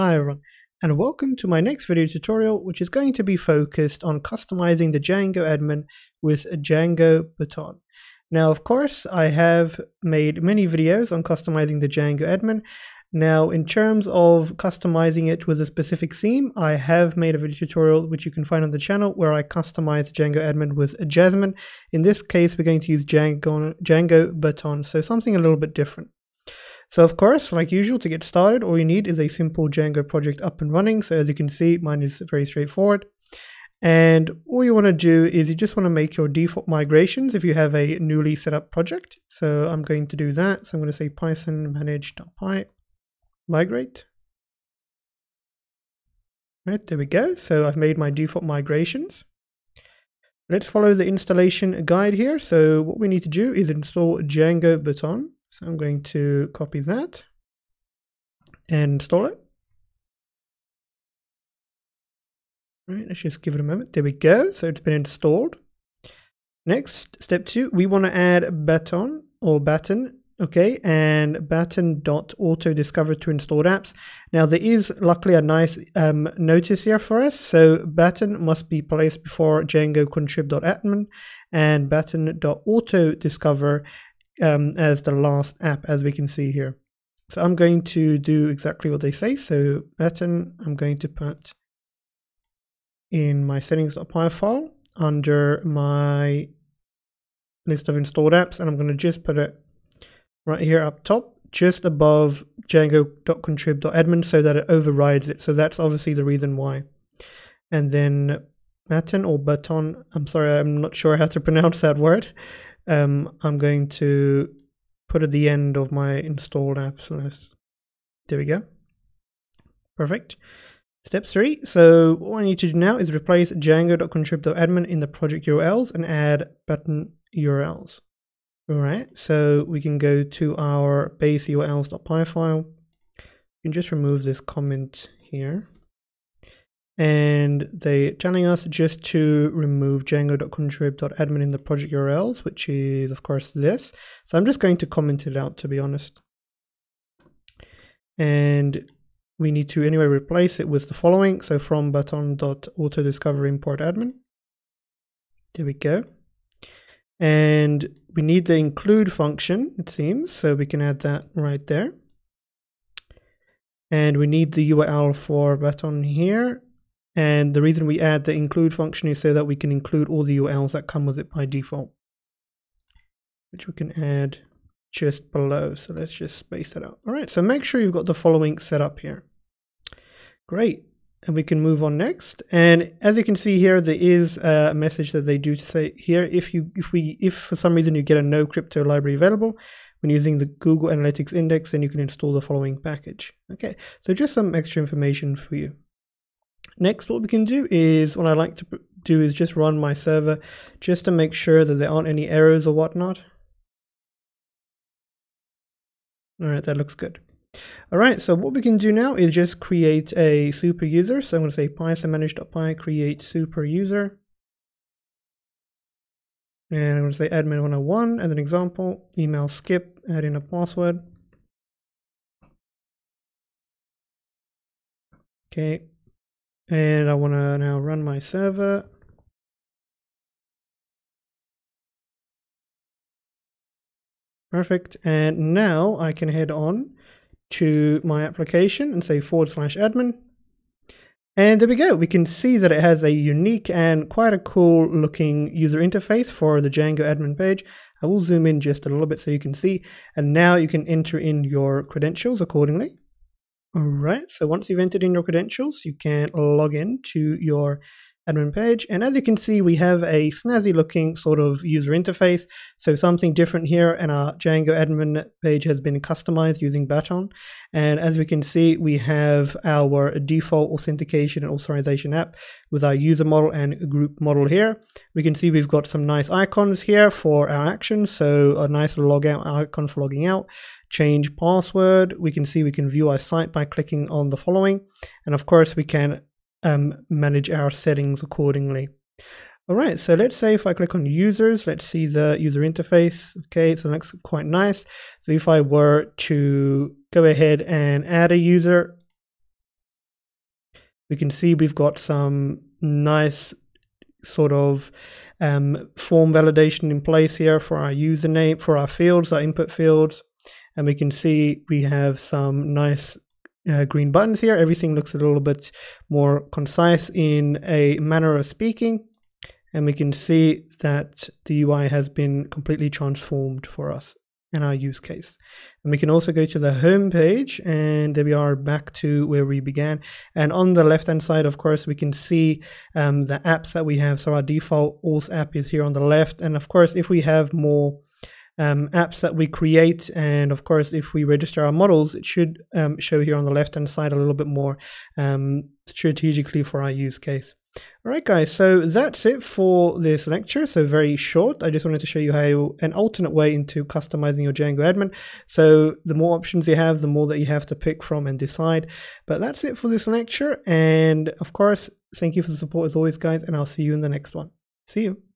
Hi everyone, and welcome to my next video tutorial, which is going to be focused on customizing the Django admin with Django Baton. Now, of course, I have made many videos on customizing the Django admin. Now, in terms of customizing it with a specific theme, I have made a video tutorial which you can find on the channel where I customize Django admin with Jazzmin. In this case, we're going to use Django, Django Baton, so something a little bit different. So of course, like usual, to get started, all you need is a simple Django project up and running. So as you can see, mine is very straightforward. And all you want to do is you just want to make your default migrations if you have a newly set up project. So I'm going to do that. So I'm going to say python manage.py migrate. Right, there we go. So I've made my default migrations. Let's follow the installation guide here. So what we need to do is install Django Baton. So I'm going to copy that and install it. All right, let's just give it a moment. There we go. So it's been installed. Next, step two, we want to add baton or baton okay and baton.auto discover to installed apps now there is luckily a nice um, notice here for us so baton must be placed before django contrib.admin and baton.auto discover um, as the last app, as we can see here. So I'm going to do exactly what they say. So button, I'm going to put in my settings.py file under my list of installed apps, and I'm going to just put it right here up top, just above django.contrib.admin so that it overrides it. So that's obviously the reason why. And then baton or baton, I'm sorry, I'm not sure how to pronounce that word um, I'm going to put at the end of my installed apps list. There we go. Perfect. Step three. So what I need to do now is replace django.contrib.admin in the project URLs and add button URLs. All right. So we can go to our base urls.py file. You can just remove this comment here and they're telling us just to remove django.contrib.admin in the project URLs, which is of course this. So I'm just going to comment it out to be honest. And we need to anyway replace it with the following. So from baton.autodiscover import admin. There we go. And we need the include function, it seems, so we can add that right there. And we need the URL for button here and the reason we add the include function is so that we can include all the URLs that come with it by default, which we can add just below. So let's just space that out. All right, so make sure you've got the following set up here. Great. And we can move on next. And as you can see here, there is a message that they do say here, if you if we if for some reason you get a no crypto library available when using the Google Analytics Index, then you can install the following package. Okay, so just some extra information for you. Next, what we can do is, what I like to do is just run my server just to make sure that there aren't any errors or whatnot. All right, that looks good. All right, so what we can do now is just create a super user. So I'm going to say python manage.py create super user. And I'm going to say admin 101 as an example, email skip, add in a password. Okay, and I want to now run my server. Perfect. And now I can head on to my application and say forward slash admin. And there we go. We can see that it has a unique and quite a cool looking user interface for the Django admin page. I will zoom in just a little bit so you can see. And now you can enter in your credentials accordingly. All right, so once you've entered in your credentials, you can log in to your admin page. And as you can see, we have a snazzy looking sort of user interface. So something different here and our Django admin page has been customized using Baton. And as we can see, we have our default authentication and authorization app with our user model and group model here. We can see we've got some nice icons here for our actions. So a nice logout icon for logging out change password. We can see we can view our site by clicking on the following. And of course, we can um, manage our settings accordingly. All right, so let's say if I click on users, let's see the user interface. Okay, so it looks quite nice. So if I were to go ahead and add a user, we can see we've got some nice sort of um, form validation in place here for our username, for our fields, our input fields. And we can see we have some nice uh, green buttons here. Everything looks a little bit more concise in a manner of speaking. And we can see that the UI has been completely transformed for us in our use case. And we can also go to the home page and there we are back to where we began. And on the left hand side, of course, we can see um, the apps that we have. So our default ALS app is here on the left. And of course, if we have more um, apps that we create. And of course, if we register our models, it should um, show here on the left hand side a little bit more um, strategically for our use case. All right, guys, so that's it for this lecture. So very short. I just wanted to show you how an alternate way into customizing your Django admin. So the more options you have, the more that you have to pick from and decide. But that's it for this lecture. And of course, thank you for the support as always, guys, and I'll see you in the next one. See you.